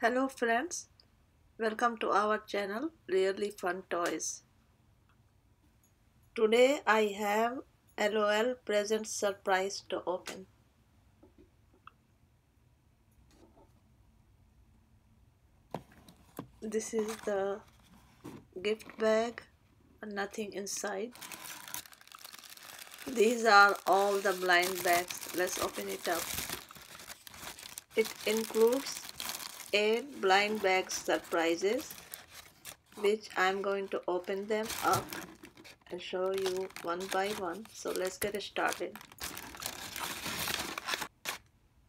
Hello friends, welcome to our channel Really Fun Toys. Today I have LOL present surprise to open. This is the gift bag, nothing inside. These are all the blind bags. Let's open it up. It includes 8 blind bag surprises which I'm going to open them up and show you one by one. So let's get started.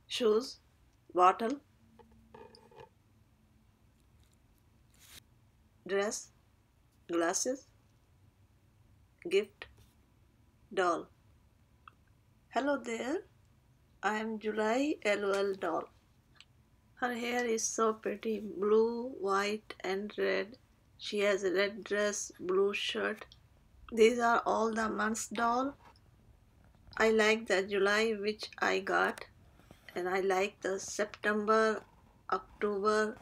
Shoes, bottle, dress, glasses, gift, doll. Hello there, I am July LOL doll. Her hair is so pretty, blue, white and red. She has a red dress, blue shirt. These are all the months doll. I like the July which I got and I like the September, October,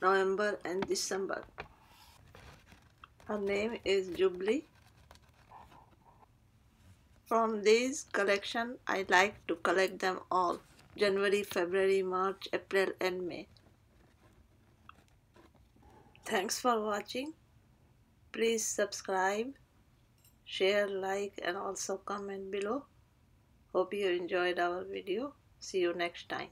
November and December. Her name is Jubilee. From this collection, I like to collect them all. January, February, March, April and May. Thanks for watching. Please subscribe, share, like and also comment below. Hope you enjoyed our video. See you next time.